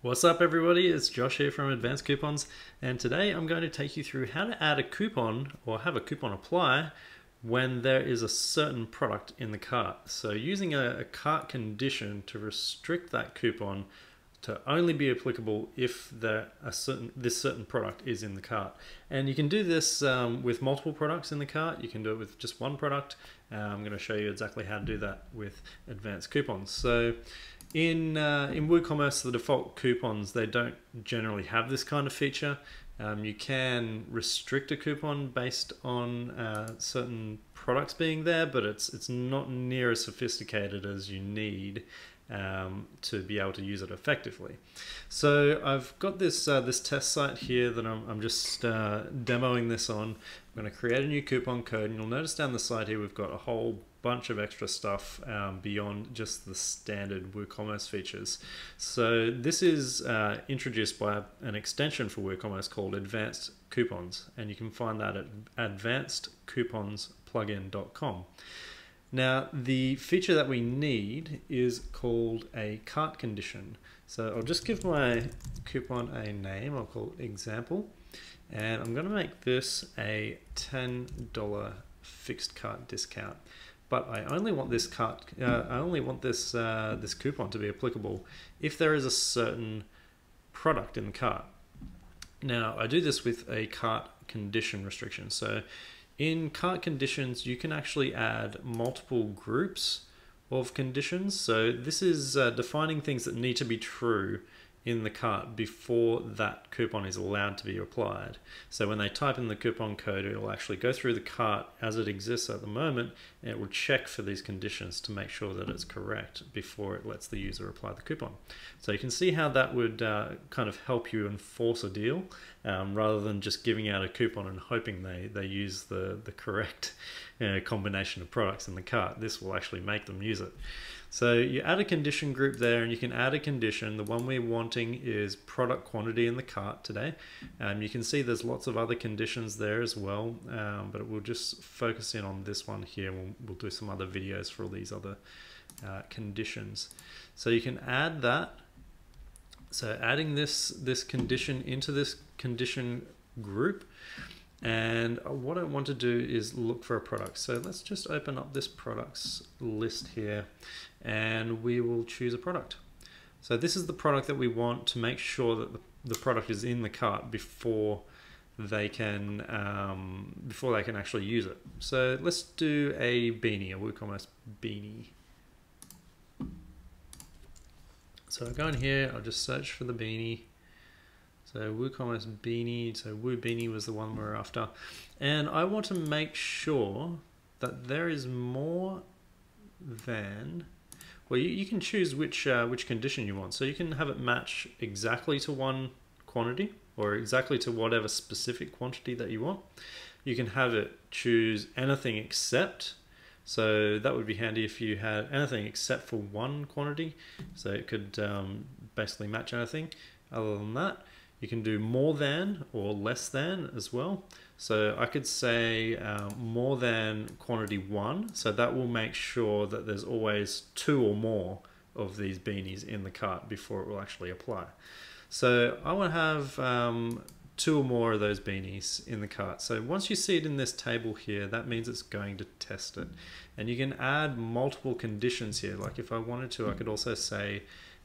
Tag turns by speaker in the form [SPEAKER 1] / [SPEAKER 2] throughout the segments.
[SPEAKER 1] What's up everybody, it's Josh here from Advanced Coupons and today I'm going to take you through how to add a coupon or have a coupon apply when there is a certain product in the cart. So using a, a cart condition to restrict that coupon to only be applicable if there a certain this certain product is in the cart. And you can do this um, with multiple products in the cart. You can do it with just one product. Uh, I'm going to show you exactly how to do that with advanced coupons. So in uh, in WooCommerce, the default coupons they don't generally have this kind of feature. Um, you can restrict a coupon based on uh, certain products being there, but it's it's not near as sophisticated as you need um, to be able to use it effectively. So I've got this uh, this test site here that I'm, I'm just uh, demoing this on. I'm going to create a new coupon code, and you'll notice down the side here we've got a whole bunch of extra stuff um, beyond just the standard WooCommerce features. So this is uh, introduced by an extension for WooCommerce called Advanced Coupons, and you can find that at advancedcouponsplugin.com. Now, the feature that we need is called a cart condition. So I'll just give my coupon a name. I'll call it example. And I'm going to make this a $10 fixed cart discount. But I only want this cart, uh, I only want this, uh, this coupon to be applicable if there is a certain product in the cart. Now, I do this with a cart condition restriction. So in cart conditions, you can actually add multiple groups of conditions. So this is uh, defining things that need to be true in the cart before that coupon is allowed to be applied. So when they type in the coupon code, it will actually go through the cart as it exists at the moment, and it will check for these conditions to make sure that it's correct before it lets the user apply the coupon. So you can see how that would uh, kind of help you enforce a deal um, rather than just giving out a coupon and hoping they, they use the, the correct uh, combination of products in the cart. This will actually make them use it. So you add a condition group there and you can add a condition. The one we're wanting is product quantity in the cart today. Um, you can see there's lots of other conditions there as well, um, but we'll just focus in on this one here. We'll, we'll do some other videos for all these other uh, conditions. So you can add that. So adding this, this condition into this condition group and what I want to do is look for a product. So let's just open up this products list here and we will choose a product. So this is the product that we want to make sure that the, product is in the cart before they can um, before they can actually use it. So let's do a beanie, a WooCommerce beanie. So I go in here, I'll just search for the beanie so WooCommerce Beanie, so Woo Beanie was the one we are after. And I want to make sure that there is more than, well, you, you can choose which, uh, which condition you want. So you can have it match exactly to one quantity or exactly to whatever specific quantity that you want. You can have it choose anything except so that would be handy if you had anything except for one quantity. So it could um, basically match anything. Other than that, you can do more than or less than as well. So I could say uh, more than quantity one. So that will make sure that there's always two or more of these beanies in the cart before it will actually apply. So I want to have um, two or more of those beanies in the cart. So once you see it in this table here, that means it's going to test it. And you can add multiple conditions here. Like if I wanted to, I could also say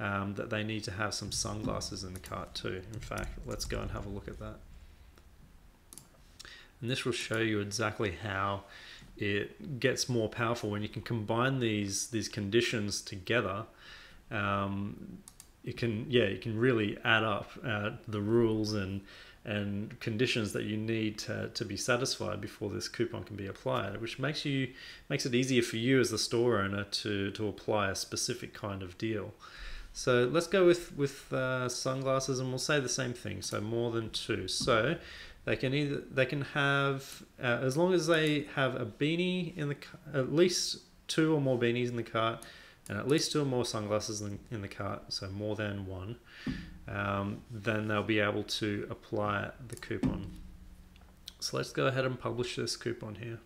[SPEAKER 1] um, that they need to have some sunglasses in the cart too. In fact, let's go and have a look at that. And this will show you exactly how it gets more powerful when you can combine these these conditions together. Um, it can yeah you can really add up uh, the rules and and conditions that you need to, to be satisfied before this coupon can be applied, which makes you makes it easier for you as the store owner to to apply a specific kind of deal. So let's go with, with uh, sunglasses and we'll say the same thing. So more than two. So they can either, they can have, uh, as long as they have a beanie in the, at least two or more beanies in the cart and at least two or more sunglasses in, in the cart, so more than one, um, then they'll be able to apply the coupon. So let's go ahead and publish this coupon here.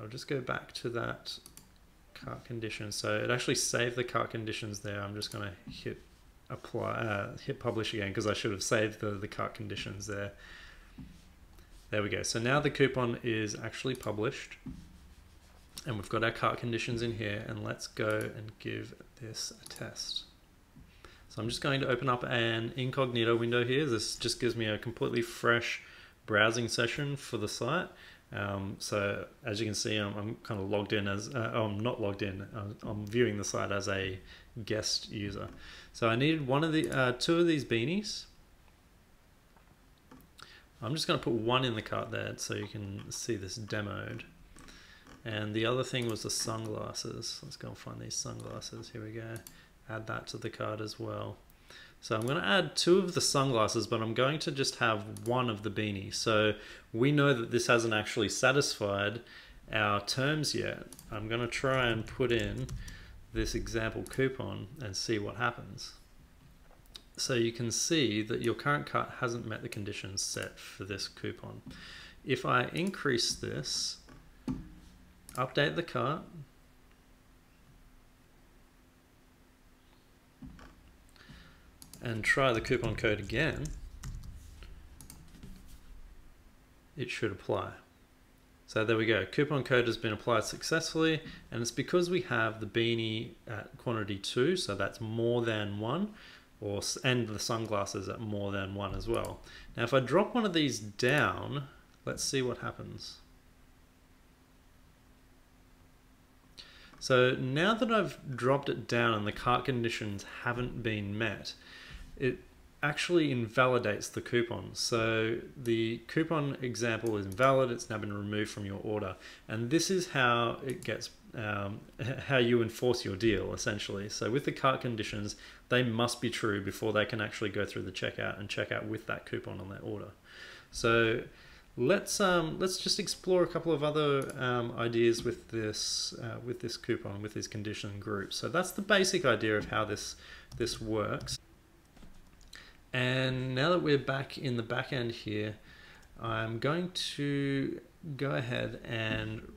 [SPEAKER 1] I'll just go back to that cart condition. So it actually saved the cart conditions there. I'm just going to hit apply, uh, hit publish again because I should have saved the, the cart conditions there. There we go. So now the coupon is actually published and we've got our cart conditions in here and let's go and give this a test. So I'm just going to open up an incognito window here. This just gives me a completely fresh browsing session for the site. Um, so as you can see, I'm, I'm kind of logged in as, uh, oh, I'm not logged in, I'm, I'm, viewing the site as a guest user. So I needed one of the, uh, two of these beanies. I'm just going to put one in the cart there so you can see this demoed. And the other thing was the sunglasses. Let's go and find these sunglasses. Here we go. Add that to the cart as well. So I'm going to add two of the sunglasses, but I'm going to just have one of the beanie. So we know that this hasn't actually satisfied our terms yet. I'm going to try and put in this example coupon and see what happens. So you can see that your current cart hasn't met the conditions set for this coupon. If I increase this, update the cart, and try the coupon code again, it should apply. So there we go. Coupon code has been applied successfully and it's because we have the beanie at quantity 2, so that's more than 1, or and the sunglasses at more than 1 as well. Now if I drop one of these down, let's see what happens. So now that I've dropped it down and the cart conditions haven't been met, it actually invalidates the coupon. So the coupon example is invalid, it's now been removed from your order. And this is how it gets, um, how you enforce your deal essentially. So with the cart conditions, they must be true before they can actually go through the checkout and check out with that coupon on that order. So let's um, let's just explore a couple of other um, ideas with this uh, with this coupon with this condition group. So that's the basic idea of how this this works. And now that we're back in the back end here, I'm going to go ahead and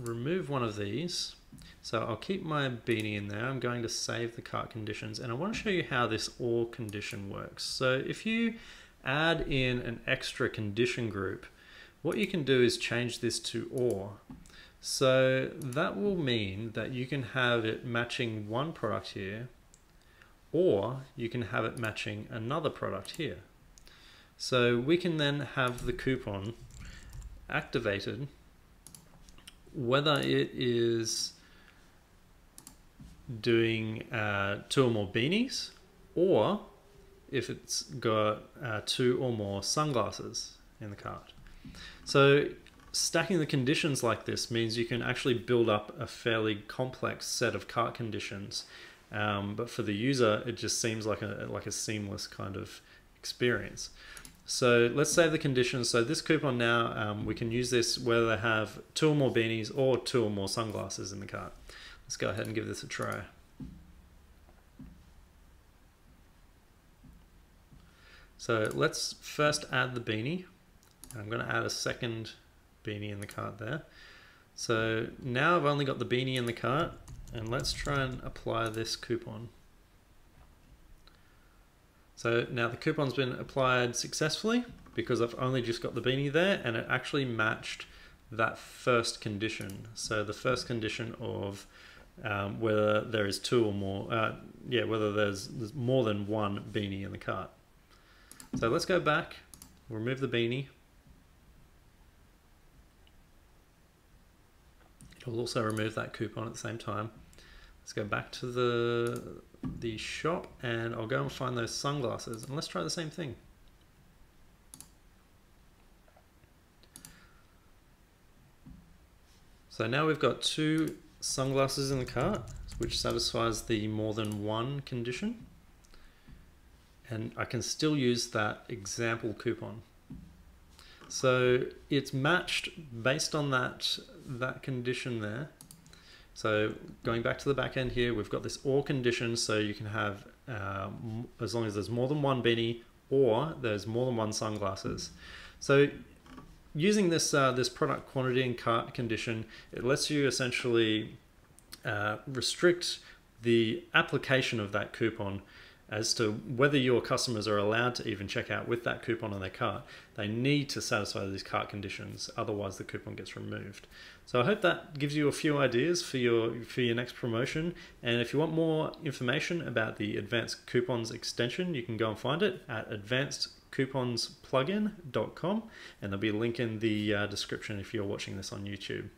[SPEAKER 1] remove one of these. So I'll keep my beanie in there. I'm going to save the cart conditions and I want to show you how this OR condition works. So if you add in an extra condition group, what you can do is change this to OR. So that will mean that you can have it matching one product here or you can have it matching another product here. So we can then have the coupon activated whether it is doing uh, two or more beanies or if it's got uh, two or more sunglasses in the cart. So stacking the conditions like this means you can actually build up a fairly complex set of cart conditions um, but for the user, it just seems like a like a seamless kind of experience. So let's save the conditions. So this coupon now, um, we can use this whether they have two or more beanies or two or more sunglasses in the cart. Let's go ahead and give this a try. So let's first add the beanie. I'm going to add a second beanie in the cart there. So now I've only got the beanie in the cart and let's try and apply this coupon. So now the coupon's been applied successfully because I've only just got the beanie there and it actually matched that first condition. So the first condition of um, whether there is two or more, uh, yeah, whether there's, there's more than one beanie in the cart. So let's go back, remove the beanie. It'll also remove that coupon at the same time. Let's go back to the, the shop and I'll go and find those sunglasses and let's try the same thing. So now we've got two sunglasses in the cart, which satisfies the more than one condition. And I can still use that example coupon. So it's matched based on that, that condition there. So going back to the back end here, we've got this OR condition, so you can have, um, as long as there's more than one beanie or there's more than one sunglasses. So using this uh, this product quantity and cart condition, it lets you essentially uh, restrict the application of that coupon as to whether your customers are allowed to even check out with that coupon on their cart. They need to satisfy these cart conditions, otherwise the coupon gets removed. So I hope that gives you a few ideas for your for your next promotion. And if you want more information about the Advanced Coupons extension, you can go and find it at advancedcouponsplugin.com, and there'll be a link in the uh, description if you're watching this on YouTube.